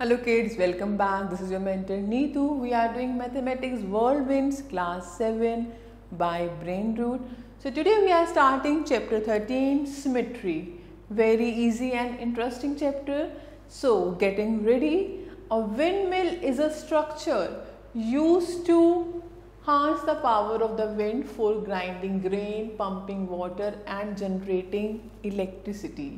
Hello kids welcome back this is your mentor Neetu we are doing mathematics world wins class seven by brain root so today we are starting chapter thirteen symmetry very easy and interesting chapter so getting ready a windmill is a structure used to harness the power of the wind for grinding grain pumping water and generating electricity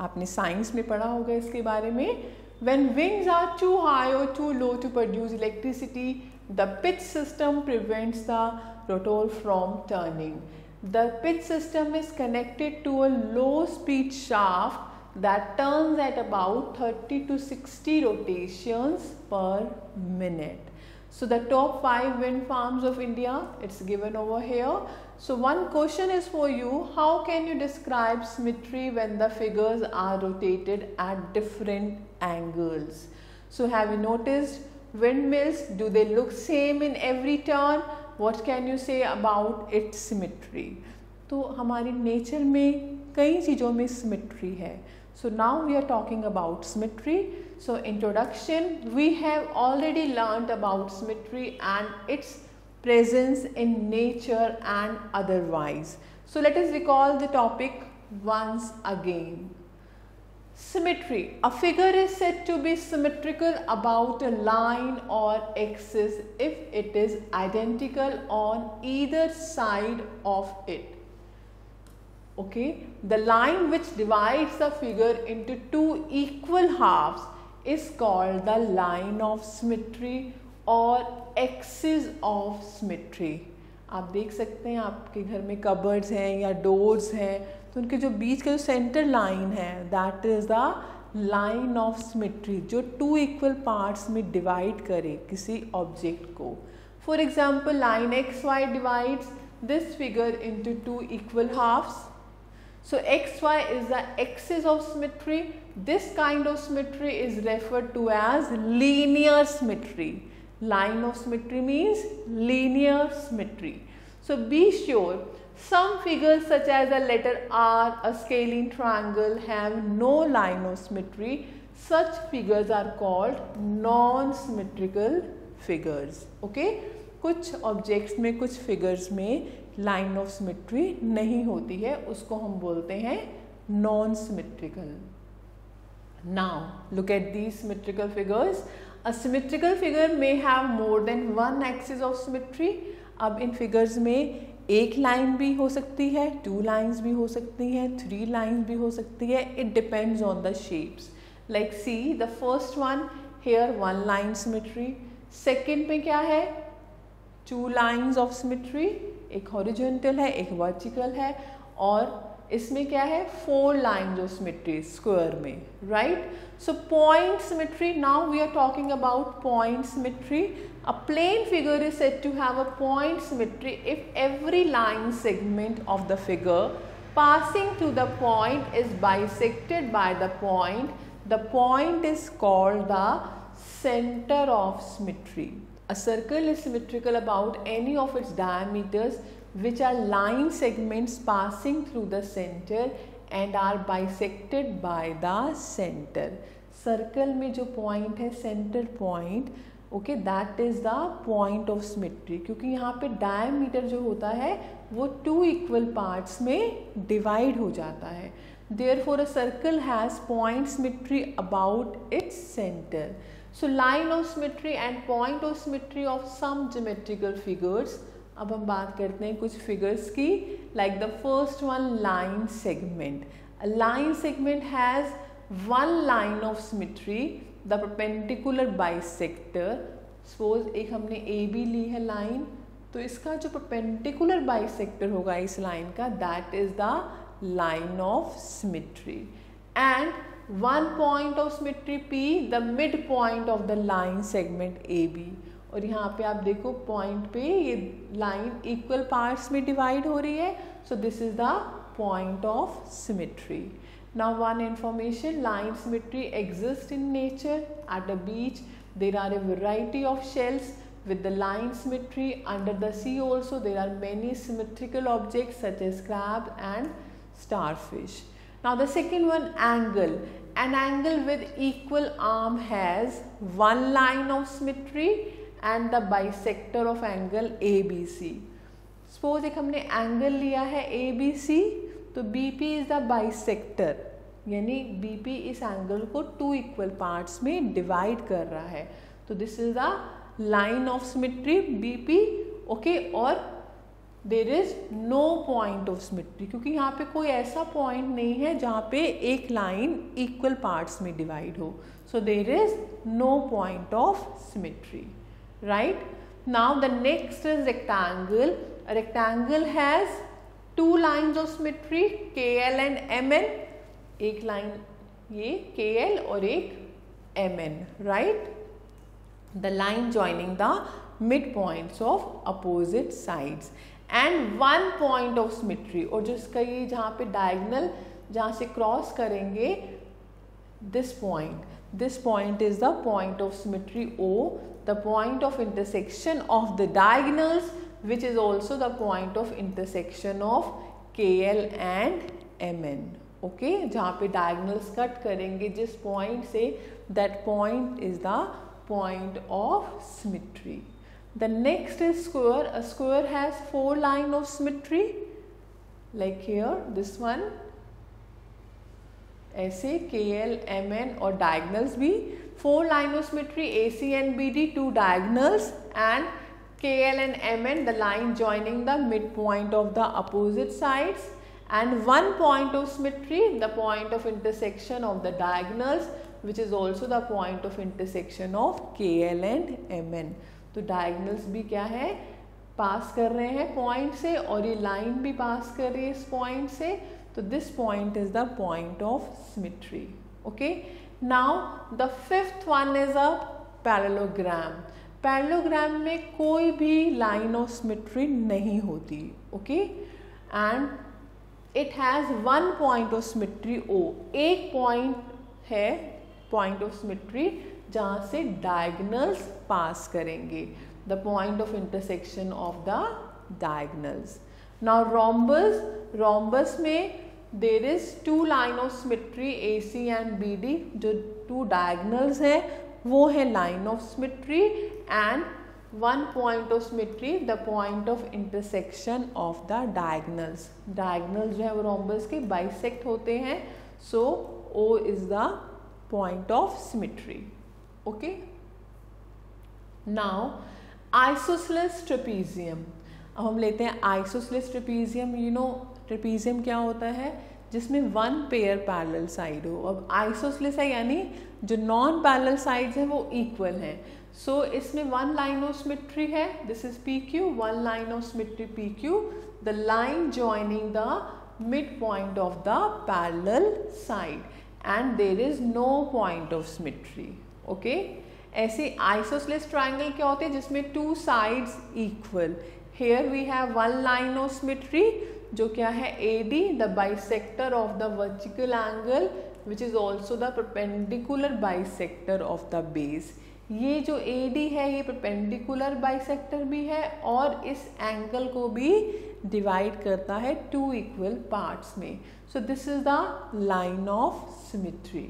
आपने science में पढ़ा होगा इसके बारे में। When wings are too high or too low to produce electricity, the pitch system prevents the rotor from turning. The pitch system is connected to a low speed shaft that turns at about 30 to 60 rotations per minute. So the top 5 wind farms of India, it's given over here. So one question is for you, how can you describe symmetry when the figures are rotated at different angles? So have you noticed windmills, do they look same in every turn? What can you say about its symmetry? तो हमारी nature में कई चीज़ों में symmetry है So now we are talking about symmetry. So introduction, we have already learned about symmetry and its presence in nature and otherwise. So let us recall the topic once again. Symmetry. A figure is said to be symmetrical about a line or axis if it is identical on either side of it. Okay, the line which divides the figure into two equal halves is called the line of symmetry और axis of symmetry आप देख सकते हैं आपके घर में cupboards हैं या डोर्स हैं तो उनके जो बीच का जो सेंटर लाइन है that is the line of symmetry जो टू इक्वल पार्ट्स में डिवाइड करे किसी ऑब्जेक्ट को। For example line X Y divide this figure in two equal half so X Y is the axis of symmetry this kind of symmetry is refer to as linear symmetry line of symmetry means linear symmetry so be sure some figures such as a letter R, a scalene triangle have no line of symmetry. Such figures are called non-symmetrical figures. Okay? कुछ objects में कुछ figures में line of symmetry नहीं होती है उसको हम बोलते हैं non symmetrical now look at the symmetrical figures A symmetrical figure may have more than one axis of symmetry. अब इन फिगर्स में एक लाइन भी हो सकती है टू लाइन्स भी हो सकती हैं थ्री लाइन्स भी हो सकती है it depends on the shapes like see the first one here one line symmetry second में क्या है? टू लाइन्स ऑफ़ सिमिट्री एक हॉरिजेंटल है, एक वर्टिकल है. और इसमें क्या है? Four line of symmetry square में right so point symmetry now we are talking about point symmetry a plane figure is set to have a point symmetry if every line segment of the figure passing to the point is bisected by the point the point is called the centre of symmetry a circle is symmetrical about any of its diameters which are line segments passing through the center and are bisected by the center. Circle में जो point है, center point okay that is the point of symmetry क्योंकि यहाँ पे diameter जो होता है, वो टू इक्वल पार्ट्स में डिवाइड हो जाता है. Therefore a circle has point symmetry about its centre so line of symmetry and point of symmetry of some geometrical figures अब हम बात करते हैं कुछ फिगर्स की like the first one line segment line segment has one line of symmetry the perpendicular bisector suppose एक हमने A B ली है लाइन तो इसका जो परपेंडिकुलर बाइसेक्टर होगा इस लाइन का that is the line of symmetry and one point of symmetry P the mid point of the line segment A B और यहाँ पे आप देखो पॉइंट पे ये लाइन इक्वल पार्ट्स में डिवाइड हो रही है। So this is the point of symmetry now one information line symmetry exist in nature at a beach there are a variety of shells with the line symmetry under the sea also there are many symmetrical object such as crab and star fish now the second one angle an angle with equal arm has one line of symmetry and of angle A B C suppose एक हमने angle लिया है A B C तो BP is the bisector. यानी B P इस angle को two equal parts में divide कर रहा है। तो this is the line of symmetry P okay और there is no point of symmetry क्योंकि यहाँ पे कोई ऐसा पॉइंट नहीं है जहाँ पे एक लाइन इक्वल पार्ट्स में डिवाइड हो। So there is no point of symmetry next is rectangle rectangle has two lines of symmetry K L and M N एक लाइन ये के और एक M N right the line joining the mid points of opposite sides and one point of symmetry और जिसका ये जहाँ पे diagonal जहाँ से क्रॉस करेंगे this point this point is the point of symmetry O the point of intersection of the diagonals which is also the point of intersection of K L and M N okay जहाँ पे diagonals cut करेंगे, जिस point से that point is the point of symmetry The next is square. A square has four line of symmetry. Like here, this one. ऐसे के L M N और diagonals भी four line line of symmetry A C and B D two diagonals and K L and M N the line joining the mid point of the opposite sides and one point of symmetry the point of intersection of the diagonals which is also the point of intersection of K L and M N तो diagonals भी क्या है? Pass कर रहे हैं point से, और ये लाइन भी पास कर रही है इस पॉइंट से तो this point is the point of symmetry okay now the fifth one is a parallelogram parallelogram में कोई भी लाइन ऑफ़ सिमिट्री नहीं होती okay and it has one point of symmetry O एक पॉइंट है पॉइंट ऑफ़ सिमिट्री जहाँ से diagonals पास करेंगे. The point of intersection of the diagonals now rhombus rhombus में there is two line of symmetry A C and B D जो two diagonals हैं, वो है line of symmetry and one point of symmetry the point of intersection of the diagonals diagonals जो है, वो rhombus के bisect होते हैं so O is the point of symmetry okay? Now, isosceles trapezium. अब हम लेते हैं isosceles trapezium you know trapezium क्या होता है? जिसमें वन पेयर पैरेलल साइड हो। अब आइसोसलेस है यानी जो नॉन पैरेलल साइड्स हैं वो इक्वल हैं। सो so, इसमें वन लाइन ऑफ़ सिमेट्री है this is P Q one line of symmetry P Q the line joining the mid point of the parallel side and there is no point of symmetry okay ऐसे isosceles triangle क्या होते हैं जिसमें two sides equal here we have one line of symmetry जो क्या है A D the bisector of the vertical angle which is also the perpendicular bisector of the base ये जो ए डी है, ये परपेंडिकुलर बाइसेक्टर भी है और इस एंगल को भी डिवाइड करता है टू इक्वल पार्ट्स में. So this is the line of symmetry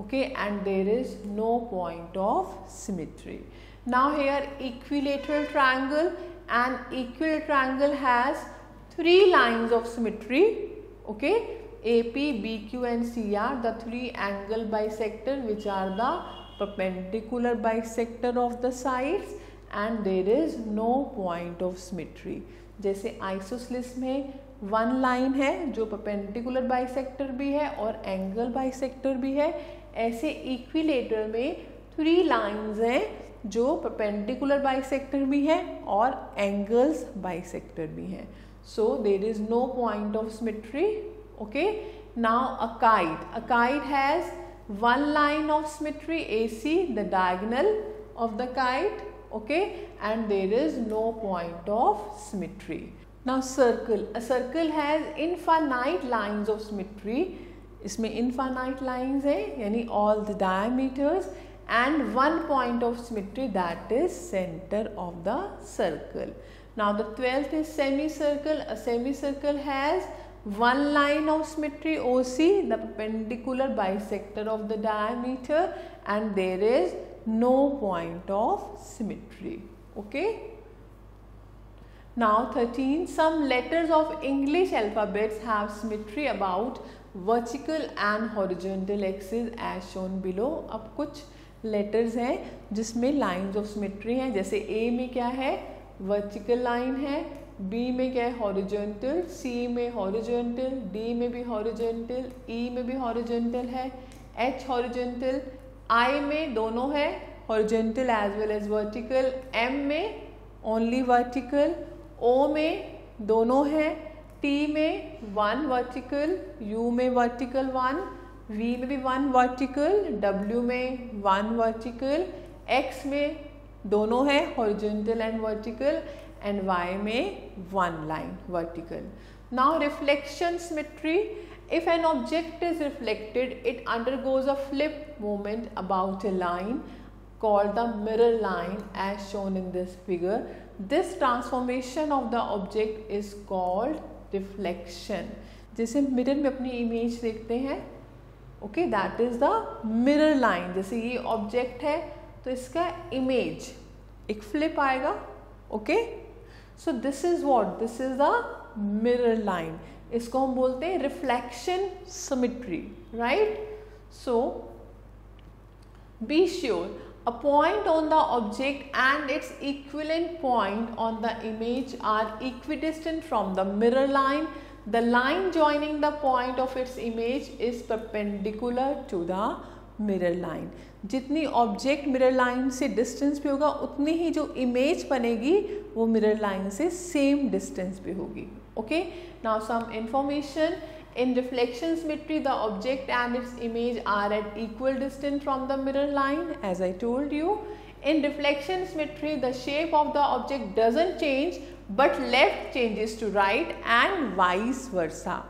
okay, and there is no point of symmetry. Now, here equilateral triangle. And equilateral triangle has three lines of symmetry okay AP, BQ and CR the three angle bisector which are the perpendicular bisector of the sides and there is no point of symmetry. जैसे isosceles में one line है जो perpendicular bisector भी है और angle bisector भी है ऐसे इक्विलेटर में थ्री लाइंस हैं जो परपेंडिकुलर बाइसेक्टर भी हैं और एंगल्स बाइसेक्टर भी हैं so there is no point of symmetry okay now a kite a kite has one line of symmetry A C the diagonal of the kite okay and there is no point of symmetry now circle a circle has infinite lines of symmetry इसमें infinite lines है यानी all the diameters and one point of symmetry that is centre of the circle Now the 12th is semicircle a semicircle has one line of symmetry OC, the perpendicular bisector of the diameter and there is no point of symmetry. Okay. Now 13. Some letters of English alphabets have symmetry about vertical and horizontal axis as shown below. अब कुछ letters हैं जिसमें lines of symmetry हैं जैसे A में क्या है vertical line है बी में क्या है हॉरिजेंटल सी में हॉरिजेंटल डी में भी हॉरिजेंटल ई e में भी हॉरिजेंटल है एच हॉरिजेंटल आई में दोनों है horizontal as well as vertical M में ओनली वर्टिकल ओ में दोनों है टी में वन वर्टिकल यू में वर्टिकल वन वी में भी वन वर्टिकल डब्ल्यू में वन वर्टिकल एक्स में दोनों हैं horizontal and vertical and Y में one line vertical now reflection symmetry if an object is reflected it undergoes a flip moment about a line call the mirror line as shown in this figure this transformation of the object is called reflection जैसे mirror में अपनी image देखते हैं okay that is the mirror line जैसे ये object है तो इसका इमेज एक फ्लिप आएगा okay so this is what this is the mirror line इसको हम बोलते हैं reflection symmetry right so be sure a point on the object and its equal point on the image are equidistant from the mirror line the line joining the point of its image is perpendicular to the mirror line. जितनी object mirror line से distance पे होगा, उतनी ही जो image बनेगी, वो mirror line से सेम डिस्टेंस पे होगी। Okay now some information in reflections between the object and its image are at equal distance from the mirror line as I told you in reflection symmetry the shape of the object doesn't change but left changes to right and vice versa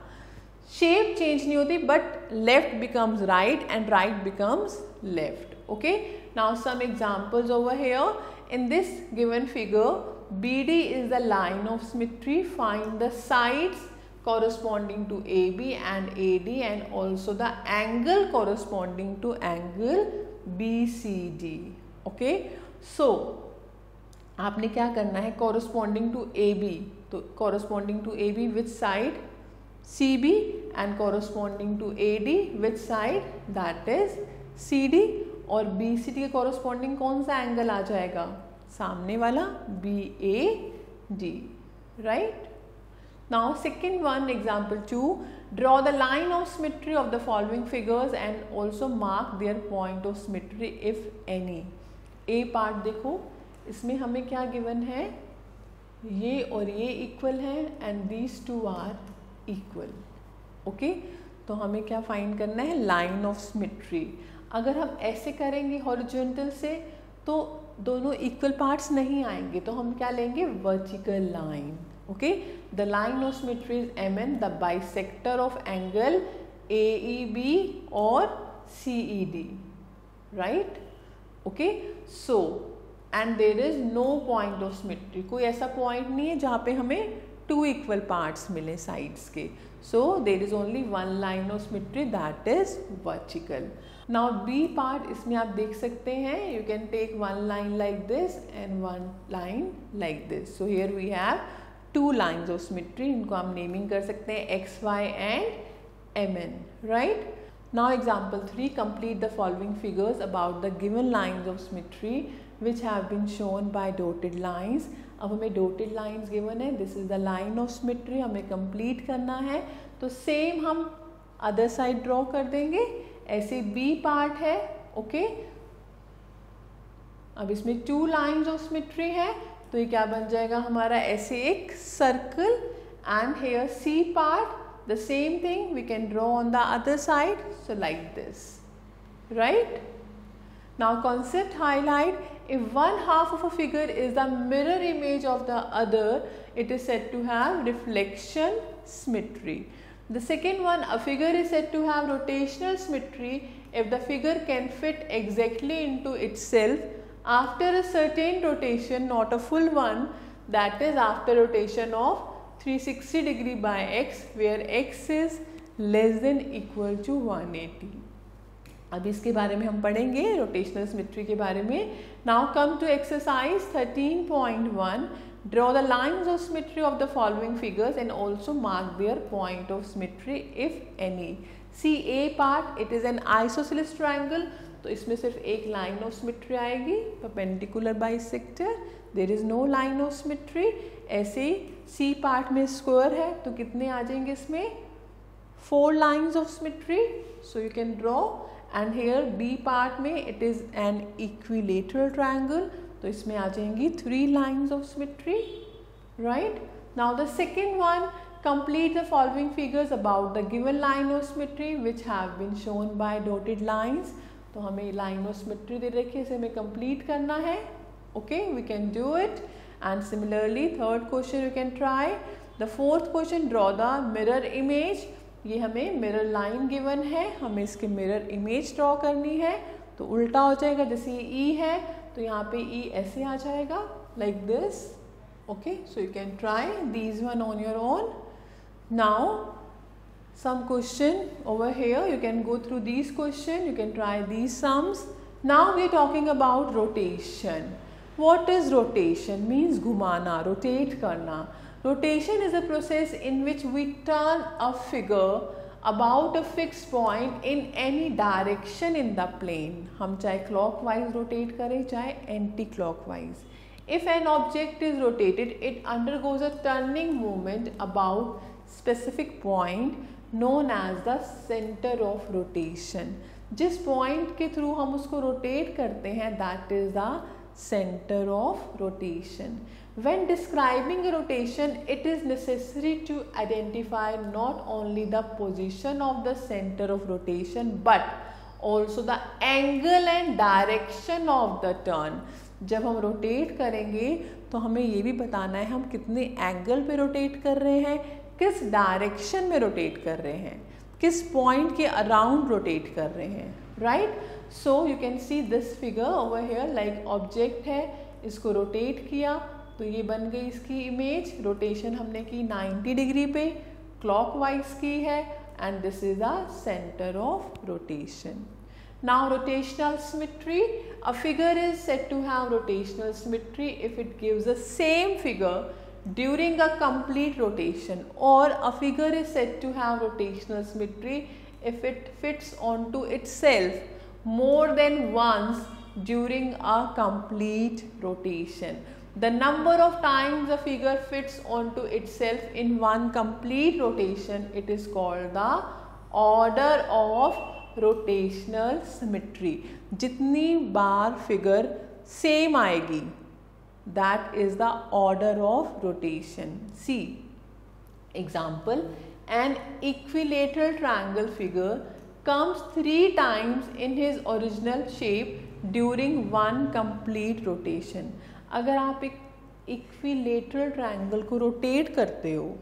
shape change नहीं होती but left becomes right and right becomes left okay now some examples over here in this given figure B D is the line of symmetry find the sides corresponding to A B and A D and also the angle corresponding to angle B C D okay so आपने क्या करना है? Corresponding to A B तो corresponding to A B with side CB and corresponding to AD which side? That is D और D के corresponding कौन सा angle आ जाएगा? सामने वाला D right now second one example two draw the line of symmetry of the following figures and also mark their point of symmetry if any A part देखो, इसमें हमें क्या गिवन है? ये और ये इक्वल है and these two are equal okay तो हमें क्या फाइंड करना है? लाइन ऑफ़ स्मिट्री अगर हम ऐसे करेंगे हॉरिजॉन्टल से तो दोनों इक्वल पार्ट्स नहीं आएँगे। तो हम क्या लेंगे? Vertical line okay the line of symmetry is M N the bisector of angle A E B और C E D right okay so and there is no point of symmetry कोई ऐसा point नहीं है जहाँ पे हमें two equal parts मिले sides के. So there is only one line of symmetry that is vertical now B part इसमें आप देख सकते हैं you can take one line like this and one line like this so here we have two lines of symmetry इनको हम naming कर सकते हैं X Y and M N right now example three complete the following figures about the given lines of symmetry which have been shown by dotted lines अब हमें dotted lines given है. This is the line of symmetry हमें complete करना है. तो same हम other side draw कर देंगे. ऐसे बी पार्ट है. ओके अब इसमें टू लाइंस ऑफ़ सिमेट्री है. तो ये क्या बन जाएगा? हमारा ऐसे एक circle and here C part the same thing we can draw on the other side so like this right now concept highlight if one half of a figure is the mirror image of the other it is said to have reflection symmetry. The second one, a figure is said to have rotational symmetry. If the figure can fit exactly into itself after a certain rotation, not a full one, that is after rotation of 360 degree by x where x is less than equal to 180 अब इसके बारे में हम पढ़ेंगे rotational symmetry के बारे में। Now come to exercise 13.1 draw the lines of symmetry of the following figures and also mark their point of symmetry if any see A part it is an isosceles triangle तो इसमें सिर्फ़ एक line of symmetry आएगी perpendicular bisector there is no line of symmetry ऐसे C part में square है तो कितने आ जाएँगे इसमें? Four lines of symmetry so you can draw and here B part में it is an equilateral triangle तो इसमें आ जाएँगी three lines of symmetry right now the second one complete the following figures about the given line of symmetry, which have been shown by dotted lines. तो हमें line of symmetry they रखी है, इसे हमें कंप्लीट करना है. Okay we can do it and similarly third question you can try the fourth question draw the mirror image ये हमें मिरर लाइन गिवन है, हमें इसके मिरर इमेज ड्रॉ करनी है तो उल्टा हो जाएगा जैसे ये ई है तो यहाँ पे ई ऐसे आ जाएगा like this okay so you can try these one on your own now some question over here you can go through these question you can try these sums now we talking about rotation what is rotation means घुमाना rotate करना. Rotation is a process in which we turn a figure about a fixed point in any direction in the plane हम चाहे clockwise rotate करें चाहे anti clockwise if an object is rotated it undergoes a turning movement about specific point known as the centre of rotation जिस point के through हम उसको rotate करते हैं that is the centre of rotation when describing a rotation it is necessary to identify not only the position of the center of rotation but also the angle and direction of the turn जब हम rotate करेंगे तो हमें ये भी बताना है हम कितने एंगल पे रोटेट कर रहे हैं किस डायरेक्शन में रोटेट कर रहे हैं किस पॉइंट के अराउंड रोटेट कर रहे हैं right so you can see this figure over here like object है इसको रोटेट किया तो ये बन गई इसकी इमेज रोटेशन हमने की 90 डिग्री पे क्लॉक वाइज की है and this is a centre of rotation now rotational symmetry a figure is set to have rotational symmetry if it gives a same figure during a complete rotation or a figure is set to have rotational symmetry if it fits onto itself more than once during a complete rotation The number of times a figure fits onto itself in one complete rotation, it is called the order of rotational symmetry. जितनी बार figure same आएगी that is the order of rotation. See, example, an equilateral triangle figure comes three times in his original shape during one complete rotation. अगर आप एक equilateral triangle को rotate करते हो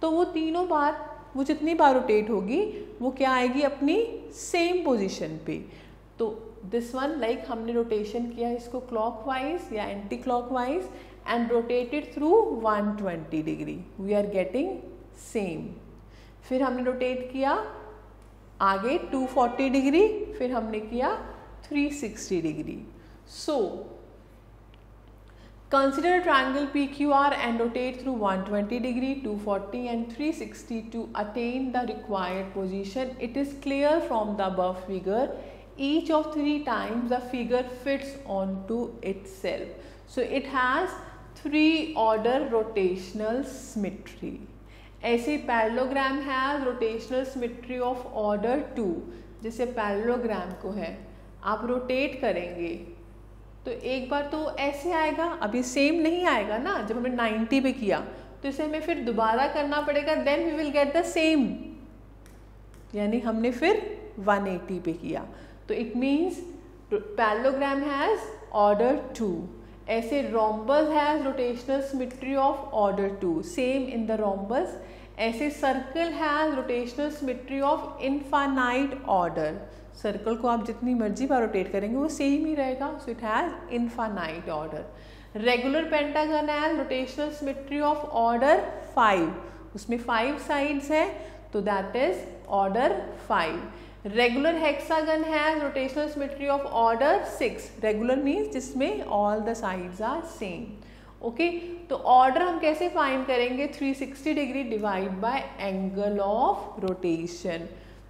तो वो तीनों बार, वो जितनी बार रोटेट होगी, वो क्या आएगी अपनी सेम पोजीशन पे। तो दिस वन लाइक हमने रोटेशन किया इसको क्लॉकवाइज या anticlockwise and rotated through 120 degree we are getting same फिर हमने रोटेट किया आगे 240 डिग्री फिर हमने किया 360 degree so Consider triangle PQR and rotate through 120 degree, 240 and 360 to attain the required position. It is clear from the above figure each of three times the figure fits onto itself. So it has three order rotational symmetry. ऐसे parallelogram has rotational symmetry of order two जैसे parallelogram को है आप rotate करेंगे तो एक बार तो ऐसे आएगा, अभी सेम नहीं आएगा ना, जब हमने 90 पे किया तो इसे हमें फिर दोबारा करना पड़ेगा then we will get the same यानी हमने फिर 180 पे किया। तो it means parallelogram has order two ऐसे rhombus has rotational symmetry of order two same in the rhombus ऐसे circle has rotational symmetry of infinite order circle को आप जितनी मर्ज़ी बार रोटेट करेंगे, वो सेम ही रहेगा। So it has infinite order regular pentagonal rotational symmetry of order five उसमें फाइव साइड्स है तो that is order five regular hexagon has rotational symmetry of order six regular means जिसमें all the sides are same okay तो order हम कैसे find करेंगे? 360 degree divide by angle of rotation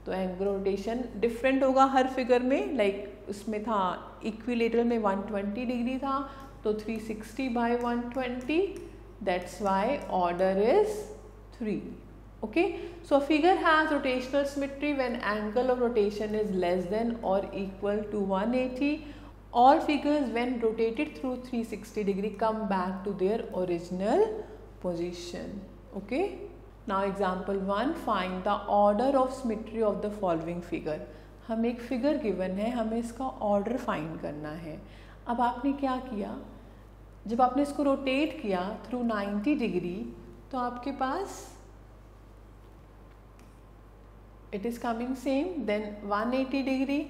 तो angle rotation different होगा हर फिगर में like उसमें था इक्विलेटर में 120 डिग्री था तो 360 by 120 that's why order is three okay so figure has rotational symmetry when angle of rotation is less than और equal to one eighty all figures when rotated through 360 degree come back to their original position okay now example 1 find the order of symmetry of the following figure हम एक figure given है हमें इसका order find करना है। अब आपने क्या किया? जब आपने इसको रोटेट किया थ्रू 90 डिग्री तो आपके पास it is coming same then 180 degree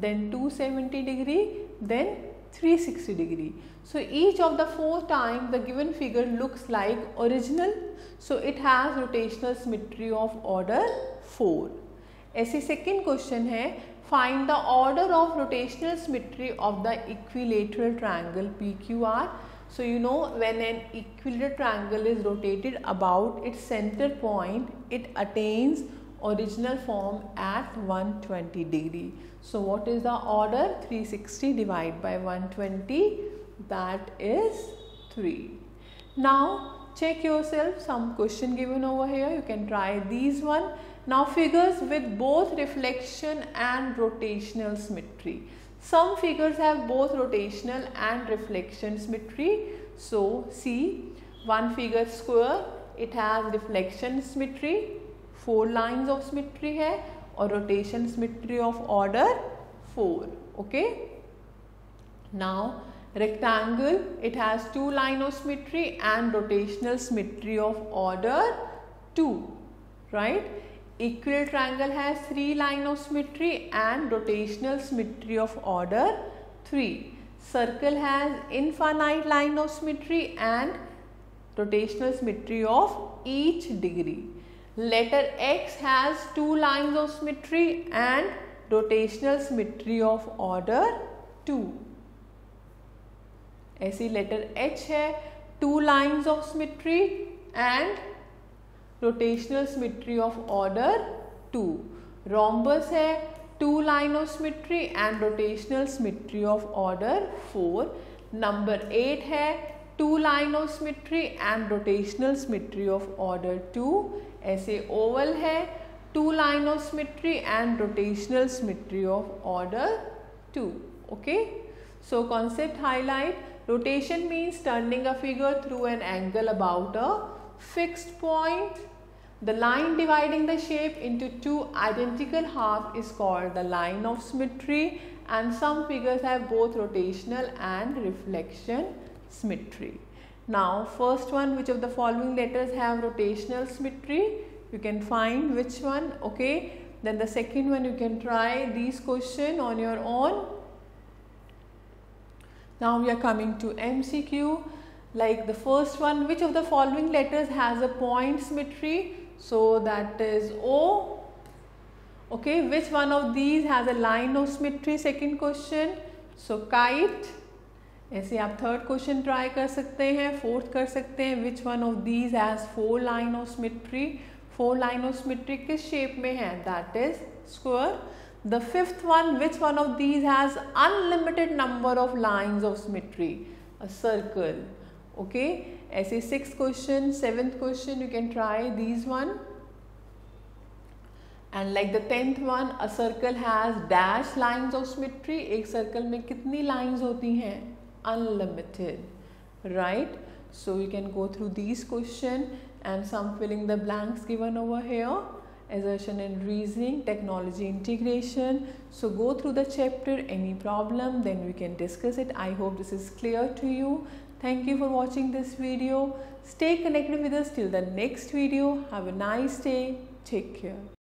then 270 degree, then 360 degree. So each of the four times the given figure looks like original. So it has rotational symmetry of order 4. ऐसे second question है find the order of rotational symmetry of the equilateral triangle PQR. So you know when an equilateral triangle is rotated about its center point, it attains original form at 120 degree. So what is the order? 360 divided by 120 that is 3. Now check yourself some question given over here you can try these one. Now figures with both reflection and rotational symmetry. Some figures have both rotational and reflection symmetry. So see one figure square it has reflection symmetry four line of symmetry है और rotation symmetry of order four okay now rectangle it has two line of symmetry and rotational symmetry of order two right equal triangle है three line of symmetry and rotational symmetry of order three circle has infinite line of symmetry and rotational symmetry of each degree Letter X has two lines of symmetry and rotational symmetry of order 2. ऐसी letter H है two lines of symmetry and rotational symmetry of order 2. Rhombus है two line of symmetry and rotational symmetry of order 4. Number 8 है two line of symmetry and rotational symmetry of order 2 ऐसे Oval है two line of symmetry and rotational symmetry of order two okay so concept highlight rotation means turning a figure through an angle about a fixed point the line dividing the shape into two identical halves is called the line of symmetry and some figures have both rotational and reflection symmetry now first one which of the following letters have rotational symmetry? You can find which one okay? Then the second one you can try these question on your own. Now we are coming to MCQ like the first one which of the following letters has a point symmetry? So that is O. Okay which one of these has a line of symmetry? Second question. So kite ऐसे आप third question try कर सकते हैं fourth कर सकते हैं which one of these has four line of symmetry four line of symmetry किस shape में है? That is square the fifth one which one of these has unlimited number of lines of symmetry a circle okay ऐसे six question seventh question you can try these one and like the tenth one a circle has dash lines of symmetry एक circle में कितनी lines होती हैं? Unlimited right? So you can go through these question and some filling the blanks given over here assertion and reasoning technology integration. So go through the chapter any problem then we can discuss it. I hope this is clear to you. Thank you for watching this video. Stay connected with us till the next video. Have a nice day. Take care